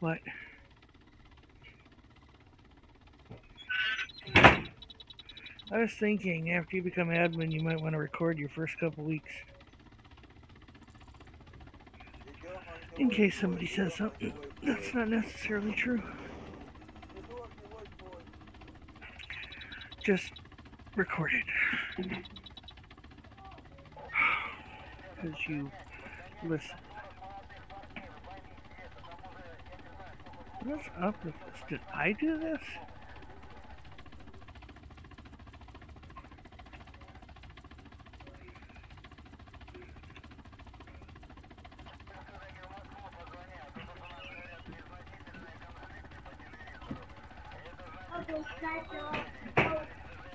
What? I was thinking after you become admin, you might want to record your first couple weeks. In case somebody says something that's not necessarily true. Just record it. Because you listen. What's up with this? Did I do this?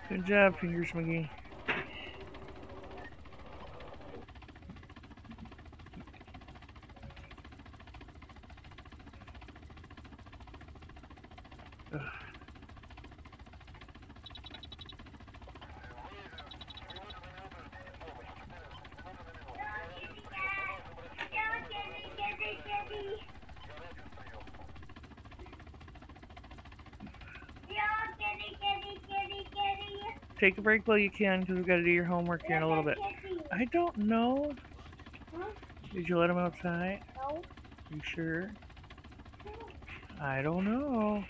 Good job, Fingers McGee. Take a break while you can, because we've got to do your homework here in a little bit. I don't know. Did you let him outside? No. You sure? I don't know.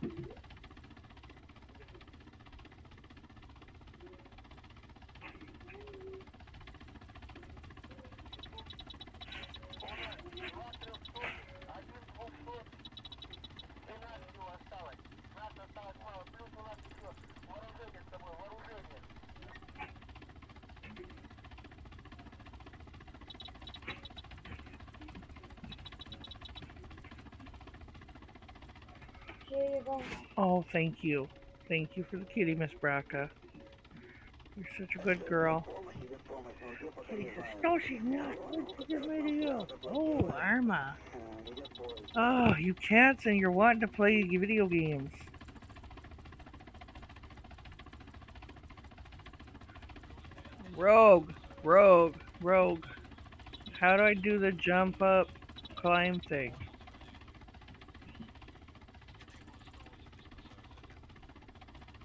Here you Oh, thank you. Thank you for the kitty, Miss Braca. You're such a good girl. Says, no, she's not. Oh, Arma. Oh, you cats and you're wanting to play video games. Rogue, rogue, rogue. How do I do the jump up climb thing?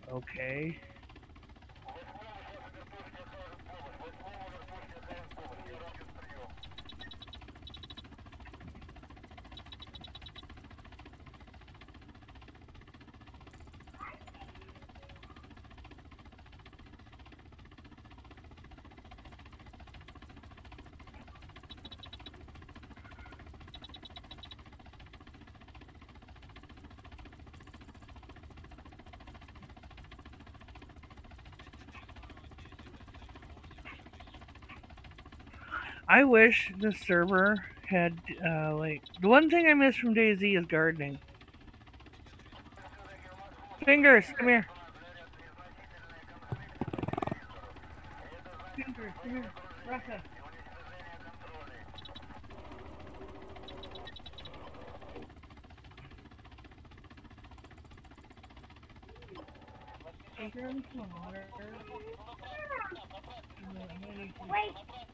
Okay. I wish the server had uh, like the one thing I miss from DayZ is gardening. Fingers, come here. Fingers, come here. Russia. Take her in some water. Wait.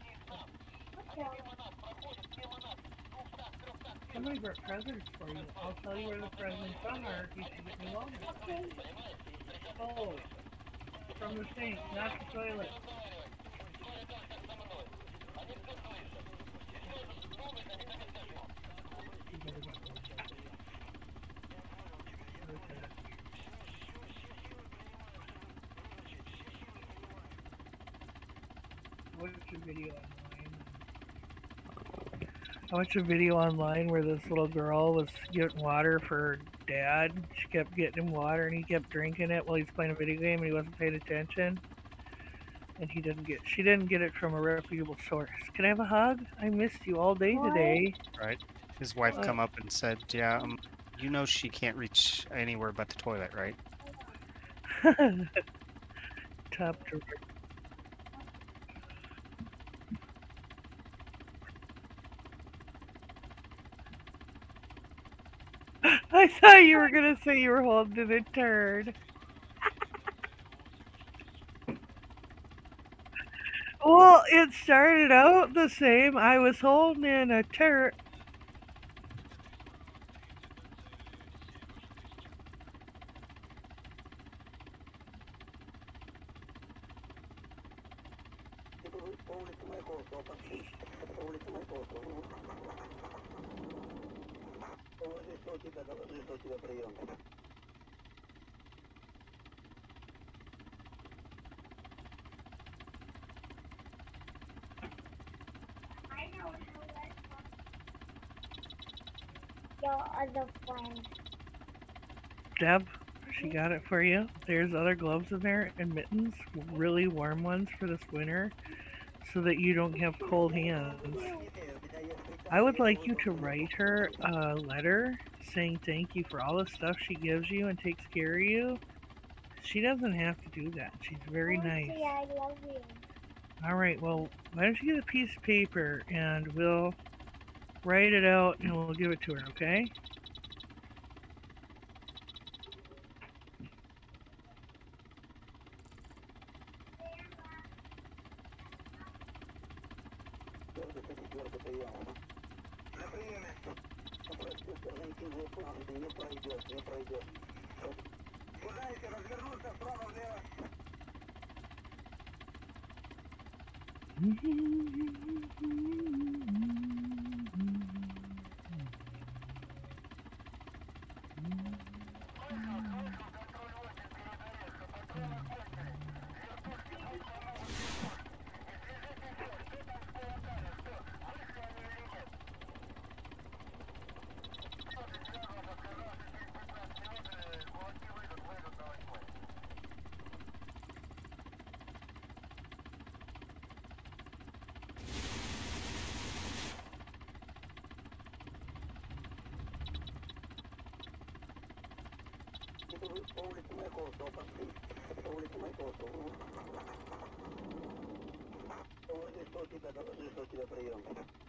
Somebody brought presents for you. I'll tell you where the presents are if you can get me one. Oh, from the sink, not the toilet. What's your video online? I watched a video online where this little girl was getting water for her dad. She kept getting him water and he kept drinking it while he's playing a video game and he wasn't paying attention. And he didn't get she didn't get it from a reputable source. Can I have a hug? I missed you all day What? today. Right. His wife Uh, come up and said, "Yeah, um, you know she can't reach anywhere but the toilet, right?" Top drawer. I thought you were gonna say you were holding a turd. well, it started out the same. I was holding a turd. in a turret. Your other friend. Deb, she got it for you. There's other gloves in there and mittens, really warm ones for this winter, so that you don't have cold hands. I would like you to write her a letter saying thank you for all the stuff she gives you and takes care of you. She doesn't have to do that. She's very nice. I love you. All right, well, why don't you get a piece of paper and we'll write it out and we'll give it to her, okay? не пройдет, не пройдет. Куда развернуться справа влево? Mm-hmm. Hoy es todo, chica, todo es todo, chica, para ir a un